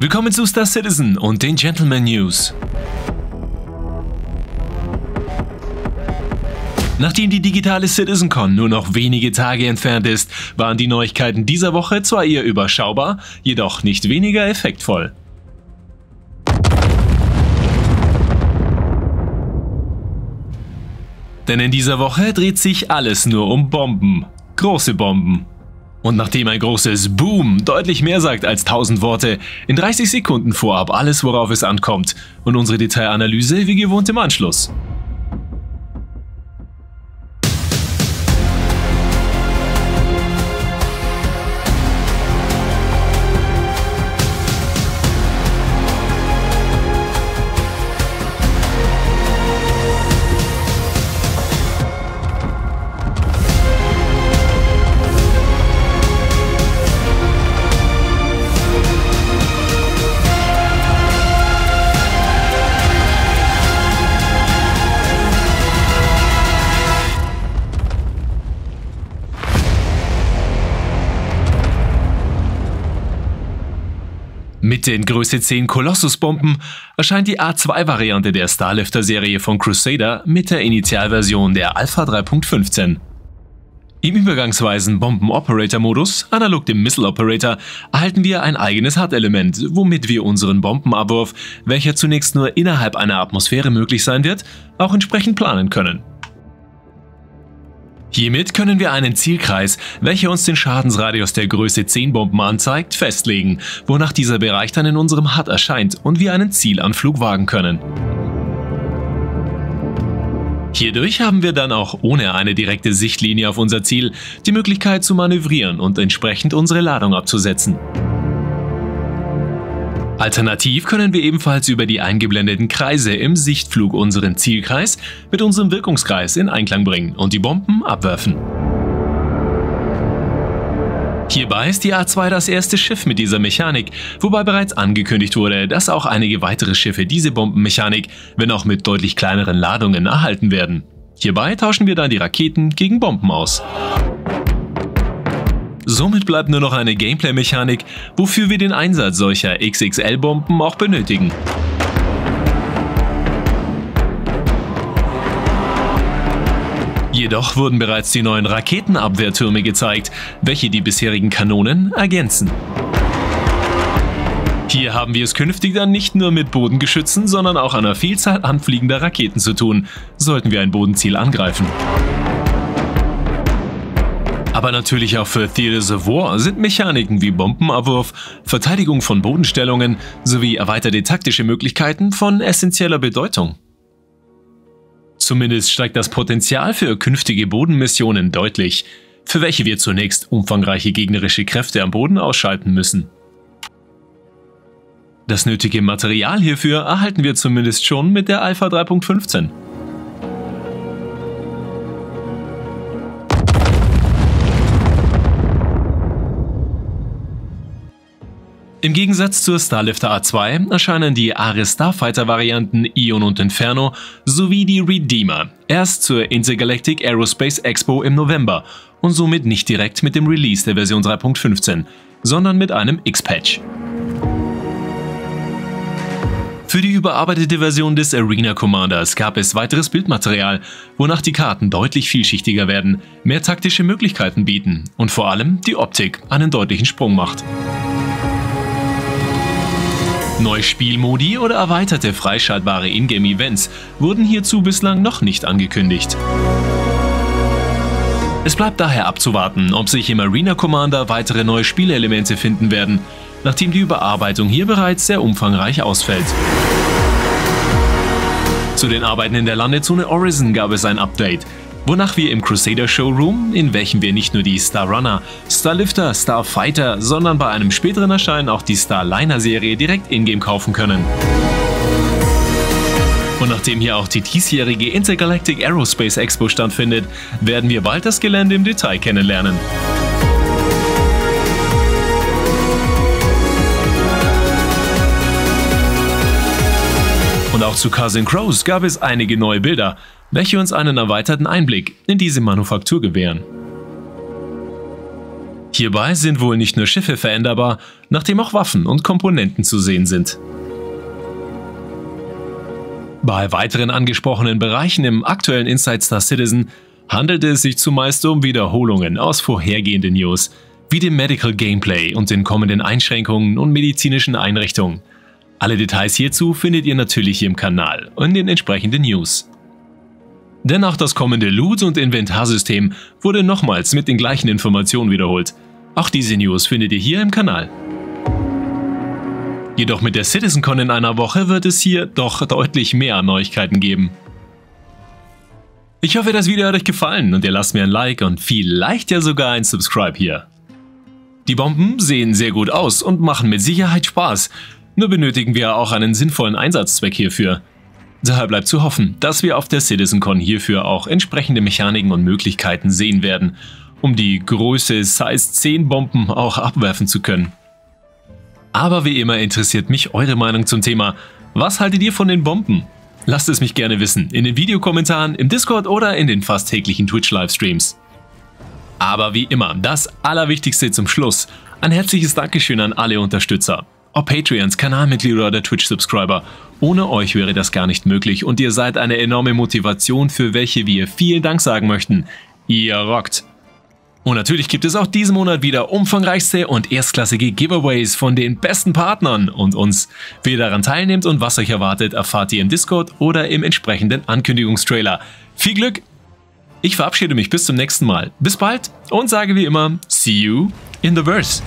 Willkommen zu Star Citizen und den Gentleman News. Nachdem die digitale CitizenCon nur noch wenige Tage entfernt ist, waren die Neuigkeiten dieser Woche zwar eher überschaubar, jedoch nicht weniger effektvoll. Denn in dieser Woche dreht sich alles nur um Bomben. Große Bomben. Und nachdem ein großes Boom deutlich mehr sagt als 1000 Worte, in 30 Sekunden vorab alles, worauf es ankommt und unsere Detailanalyse wie gewohnt im Anschluss. Mit den Größe 10 Colossus-Bomben erscheint die A2-Variante der Starlifter-Serie von Crusader mit der Initialversion der Alpha 3.15. Im übergangsweisen Bomben-Operator-Modus, analog dem Missile-Operator, erhalten wir ein eigenes HUD-Element, womit wir unseren Bombenabwurf, welcher zunächst nur innerhalb einer Atmosphäre möglich sein wird, auch entsprechend planen können. Hiermit können wir einen Zielkreis, welcher uns den Schadensradius der Größe 10 Bomben anzeigt, festlegen, wonach dieser Bereich dann in unserem HUD erscheint und wir einen Zielanflug wagen können. Hierdurch haben wir dann auch ohne eine direkte Sichtlinie auf unser Ziel die Möglichkeit zu manövrieren und entsprechend unsere Ladung abzusetzen. Alternativ können wir ebenfalls über die eingeblendeten Kreise im Sichtflug unseren Zielkreis mit unserem Wirkungskreis in Einklang bringen und die Bomben abwerfen. Hierbei ist die A2 das erste Schiff mit dieser Mechanik, wobei bereits angekündigt wurde, dass auch einige weitere Schiffe diese Bombenmechanik, wenn auch mit deutlich kleineren Ladungen, erhalten werden. Hierbei tauschen wir dann die Raketen gegen Bomben aus. Somit bleibt nur noch eine Gameplay-Mechanik, wofür wir den Einsatz solcher XXL-Bomben auch benötigen. Jedoch wurden bereits die neuen Raketenabwehrtürme gezeigt, welche die bisherigen Kanonen ergänzen. Hier haben wir es künftig dann nicht nur mit Bodengeschützen, sondern auch einer Vielzahl anfliegender Raketen zu tun, sollten wir ein Bodenziel angreifen. Aber natürlich auch für Theaters of War sind Mechaniken wie Bombenabwurf, Verteidigung von Bodenstellungen sowie erweiterte taktische Möglichkeiten von essentieller Bedeutung. Zumindest steigt das Potenzial für künftige Bodenmissionen deutlich, für welche wir zunächst umfangreiche gegnerische Kräfte am Boden ausschalten müssen. Das nötige Material hierfür erhalten wir zumindest schon mit der Alpha 3.15. Im Gegensatz zur Starlifter A2 erscheinen die Ares Starfighter-Varianten Ion und Inferno sowie die Redeemer erst zur Intergalactic Aerospace Expo im November und somit nicht direkt mit dem Release der Version 3.15, sondern mit einem X-Patch. Für die überarbeitete Version des Arena Commanders gab es weiteres Bildmaterial, wonach die Karten deutlich vielschichtiger werden, mehr taktische Möglichkeiten bieten und vor allem die Optik einen deutlichen Sprung macht. Neue Spielmodi oder erweiterte freischaltbare Ingame-Events wurden hierzu bislang noch nicht angekündigt. Es bleibt daher abzuwarten, ob sich im Arena Commander weitere neue Spielelemente finden werden, nachdem die Überarbeitung hier bereits sehr umfangreich ausfällt. Zu den Arbeiten in der Landezone Horizon gab es ein Update, wonach wir im Crusader Showroom, in welchem wir nicht nur die Star Runner, Star Lifter, Star Fighter, sondern bei einem späteren Erscheinen auch die Star Liner Serie direkt in-game kaufen können. Und nachdem hier auch die diesjährige Intergalactic Aerospace Expo stattfindet, werden wir bald das Gelände im Detail kennenlernen. Und auch zu Cousin Crows gab es einige neue Bilder, welche uns einen erweiterten Einblick in diese Manufaktur gewähren. Hierbei sind wohl nicht nur Schiffe veränderbar, nachdem auch Waffen und Komponenten zu sehen sind. Bei weiteren angesprochenen Bereichen im aktuellen Inside Star Citizen handelte es sich zumeist um Wiederholungen aus vorhergehenden News, wie dem Medical Gameplay und den kommenden Einschränkungen und medizinischen Einrichtungen. Alle Details hierzu findet ihr natürlich hier im Kanal und in den entsprechenden News. Denn auch das kommende Loot- und Inventarsystem wurde nochmals mit den gleichen Informationen wiederholt. Auch diese News findet ihr hier im Kanal. Jedoch mit der CitizenCon in einer Woche wird es hier doch deutlich mehr Neuigkeiten geben. Ich hoffe, das Video hat euch gefallen und ihr lasst mir ein Like und vielleicht ja sogar ein Subscribe hier. Die Bomben sehen sehr gut aus und machen mit Sicherheit Spaß, nur benötigen wir auch einen sinnvollen Einsatzzweck hierfür. Daher bleibt zu hoffen, dass wir auf der CitizenCon hierfür auch entsprechende Mechaniken und Möglichkeiten sehen werden, um die Größe Size 10 Bomben auch abwerfen zu können. Aber wie immer interessiert mich eure Meinung zum Thema. Was haltet ihr von den Bomben? Lasst es mich gerne wissen, in den Videokommentaren, im Discord oder in den fast täglichen Twitch-Livestreams. Aber wie immer, das Allerwichtigste zum Schluss. Ein herzliches Dankeschön an alle Unterstützer. Ob Patreons, Kanalmitglieder oder Twitch-Subscriber. Ohne euch wäre das gar nicht möglich und ihr seid eine enorme Motivation, für welche wir vielen Dank sagen möchten. Ihr rockt! Und natürlich gibt es auch diesen Monat wieder umfangreichste und erstklassige Giveaways von den besten Partnern und uns. Wie ihr daran teilnehmt und was euch erwartet, erfahrt ihr im Discord oder im entsprechenden Ankündigungstrailer. Viel Glück! Ich verabschiede mich bis zum nächsten Mal. Bis bald und sage wie immer, see you in the verse.